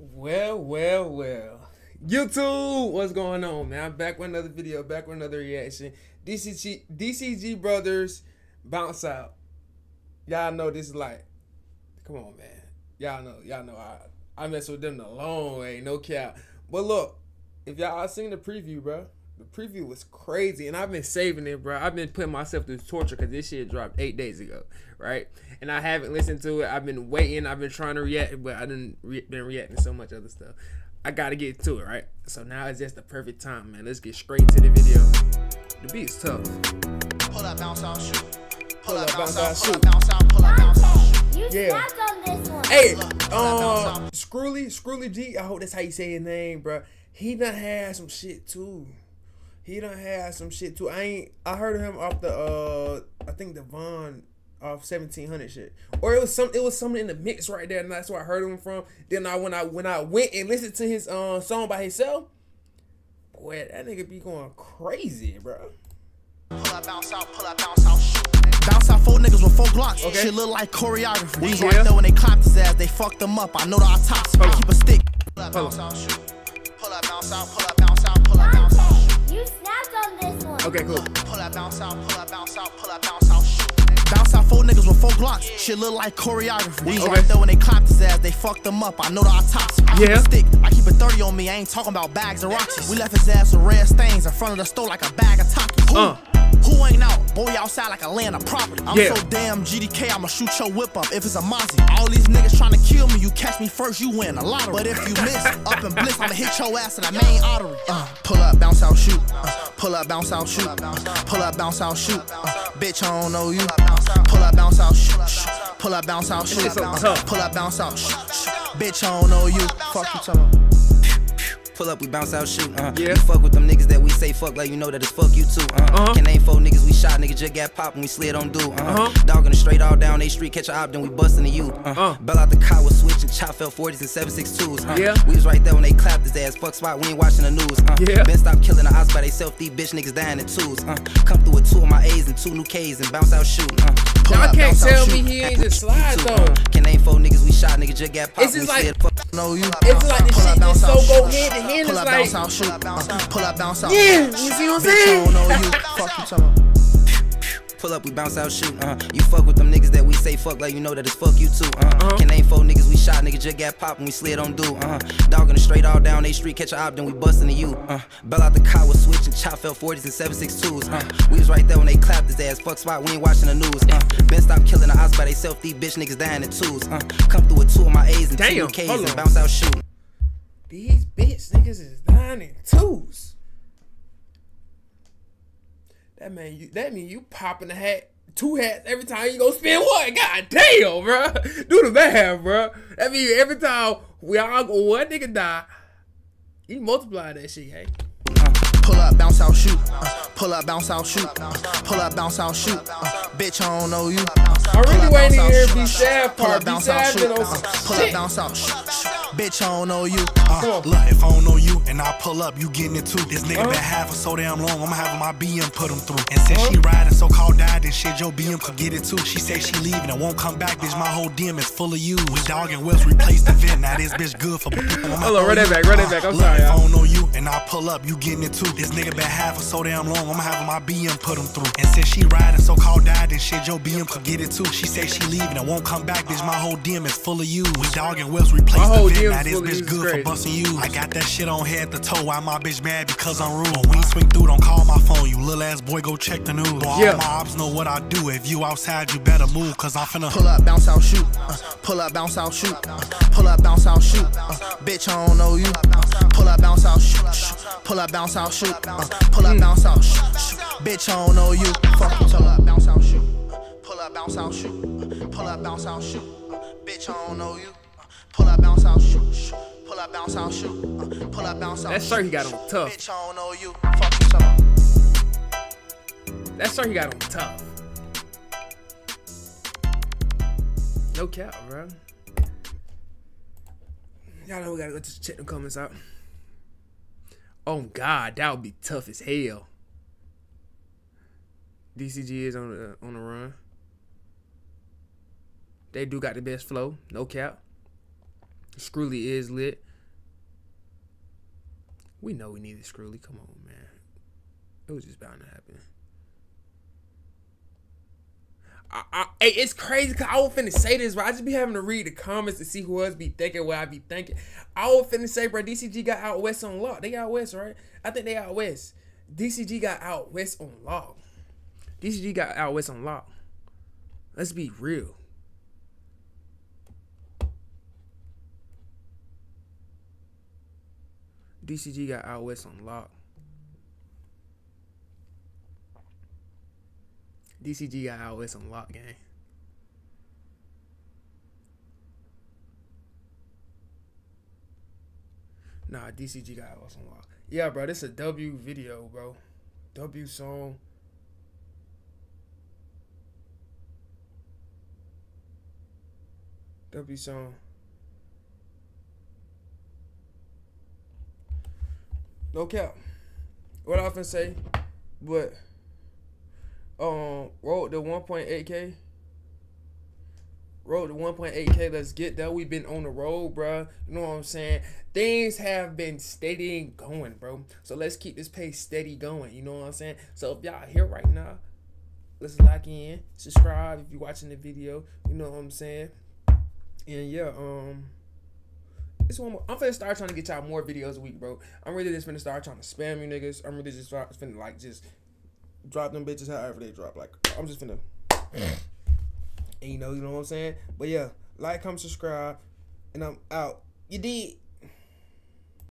Well, well, well. YouTube, what's going on, man? I'm back with another video, back with another reaction. DCG, DCG Brothers, bounce out. Y'all know this is like, come on, man. Y'all know, y'all know I, I mess with them the long way, no cap. But look, if y'all seen the preview, bro, the preview was crazy, and I've been saving it, bro. I've been putting myself through torture because this shit dropped eight days ago, right? And I haven't listened to it. I've been waiting. I've been trying to react, but I didn't re- been reacting to so much other stuff. I gotta get to it, right? So now it's just the perfect time, man. Let's get straight to the video. The beat's tough. Pull up, bounce out, shoot. Pull up, bounce out, pull shoot. up, bounce out, pull up, bounce out. You Yeah. snapped on this one. Hey, Pull up, pull up, bounce um. Screwly, Screwly G. I hope that's how you say his name, bro. He done had some shit too. He done had some shit too. I ain't. I heard of him off the. uh I think the Von off seventeen hundred shit, or it was some. It was something in the mix right there, and that's where I heard him from. Then I when I when I went and listened to his uh, song by himself, boy, that nigga be going crazy, bro. Pull up, bounce out, pull up, bounce out, shoot. Bounce out four niggas with four glocks. Okay. Shit look like choreography. We was Yeah. right there when they clapped his ass. They fucked him up. I know the autopsy. Hold I keep a stick. Pull up, bounce out, shoot. Pull up, bounce out, pull up, bounce out, pull up, bounce out, shoot. You snapped this one. Okay, cool. Pull up, bounce out, pull up, bounce out, pull up, bounce out, shoot. Bounce out four niggas with four glocks. Shit look like choreography. We was Okay. right there when they clapped his ass. They fucked him up. I know the autopsy. I keep Yeah. a stick. I keep a 30 on me. I ain't talking about bags of Roxy. We left his ass with red stains in front of the store like a bag of Takis. Who? Uh. Who ain't out? Boy, outside like a land of property. I'm Yeah. so damn GDK, I'ma shoot your whip up if it's a Mozzie. All these niggas trying to kill me, you catch me first, you win a lottery. But if you miss, up and bliss, I'ma hit your ass in the main artery. Uh, pull up, bounce out, shoot. Uh, pull up, bounce out, shoot. Uh, pull up, bounce out, shoot. Uh, bitch, I don't know you. Pull up, bounce out, shoot. shoot. Pull up, bounce out, shoot. shit's so tough. Pull up, bounce out, shoot. shoot. Bitch, I don't know you. Fuck you, talking. Pull up, we bounce out, shoot. Uh. Yeah. You fuck with them niggas that we say fuck, like you know that it's fuck you too. Uh. Uh-huh. Can name four niggas we shot, nigga just got popped and we slid on dude. Uh. Uh-huh. Dog in the straight all down they street, catch a op, then we bustin' the you. Uh. Uh. Bell out the car with switch and chop fell 40s and 762s. Uh. Yeah. We was right there when they clapped his ass. Fuck spot, we ain't watching the news. Uh. Yeah. Been stop killing the ops by they self, these bitch niggas dying in twos. Uh-huh. Come through with two of my A's and two new K's and bounce out shooting. Uh. Pull Y'all up, can't tell me he ain't just slide though. uh. Can name four niggas we shot, nigga just got popped It's just like-. Fuck know you. It's like the shit just so go hand to hand. Pull up, bounce out, shoot. Pull up, bounce out. yeah, you see what I'm Bitch, I saying? don't know you. Fuck you, talking. Pull up, we bounce out, shoot. Uh, you fuck with them niggas that we say fuck, like you know that it's fuck you too. Uh, Uh-huh. can name four niggas we shot, niggas just got popped and we slid on dude. Uh, dog in the straight all down they street, catch a op, then we bustin' to you. Uh, bell out the car with switch and chop fell 40s and 762s. Uh, we was right there when they clapped his ass. Fuck spot, we ain't watching the news. Uh, been stop killing the ops by they self, these bitch niggas dying in twos. Uh, come through with two of my A's and two Damn, new K's and bounce out shooting. These bitch niggas is dying in twos. That man, you that mean you popping the hat, two hats every time you go spin one. God damn, bro. Do the math, bro. That mean every time we all go one nigga die, you multiply that shit, hey. Pull up, bounce out, shoot. Uh, pull up, bounce out, shoot. Uh, pull up, bounce out, shoot. Uh, bitch, I don't know you. I really waiting to hear B. Pull part. up, B shoot. been on Uh, Pull up, bounce out, shoot. Bitch, I don't know you. Uh. Look, if I don't know you and I pull up, you getting it too. This nigga been half so damn long, I'ma have my BM put him through. And since she riding so called died, then shit, your BM could get it too. She say she leaving and won't come back, bitch. My whole DM is full of you. We dog and Wells replaced the vent. Now this bitch good for. Hold on, run that back, run that back. I'm Look, sorry, if I don't know you and I pull up, you getting it too. This nigga been half so damn long, I'ma have my BM put him through. And since she riding so called died, then shit, your BM could get it too. She say she leaving and won't come back, bitch. My whole DM is full of you. We dog and Wells replaced the vent. DM Now this bitch good it's for busting you. I got that shit on head to toe. Why my bitch mad because I'm rude? When you swing through, don't call my phone. You little ass boy, go check the news. Boy, Yeah. all my ops know what I do. If you outside, you better move, cause I'm finna. Pull up, bounce out, shoot. Uh, pull up, bounce out, shoot. Uh, pull up, bounce out, shoot. Uh, bitch, I don't know you. Pull up, bounce out, shoot. Pull up, bounce out, shoot. Uh, pull up, bounce out, shoot. Bitch, I don't know you. Fuck pull up, bounce out, shoot. Uh, pull up, bounce out, shoot. Uh, pull up, bounce out, shoot. Bitch, I don't know you. Pull up, bounce out, shoot. shoot. Pull up, bounce out, shoot. Uh, pull up, bounce out. That shirt he got on tough. Bitch, I don't know you. Fuck you, talking. That shirt he got on tough. No cap, bro. Y'all know we gotta go just check the comments out. Oh God, that would be tough as hell. DCG is on the on the run. They do got the best flow, no cap. Screwly is lit. We know we needed Skrilla. Come on, man. It was just bound to happen. I, I, hey, it's crazy because I was finna say this, but I just be having to read the comments to see who else be thinking what I be thinking. I was finna say, bro, DCG got out west on lock. They out west, right? I think they out west. DCG got out west on lock. DCG got out west on lock. Let's be real. DCG got out west on lock. DCG got out west on lock gang. Nah, DCG got out west on lock. Yeah, bro, this is a W video, bro. W song. W song. No cap. What I often say, but um, road the 1.8k. Road to 1.8k. Let's get that. We've been on the road, bro. You know what I'm saying? Things have been steady going, bro. So let's keep this pace steady going. You know what I'm saying? So if y'all here right now, let's lock in. Subscribe if you're watching the video. You know what I'm saying? And yeah, um. It's one more. I'm finna start trying to get y'all more videos a week, bro. I'm really just finna start trying to spam you niggas. I'm really just finna like just drop them bitches however they drop. Like I'm just finna, and you know, you know what I'm saying. But yeah, like, comment, subscribe, and I'm out. You did.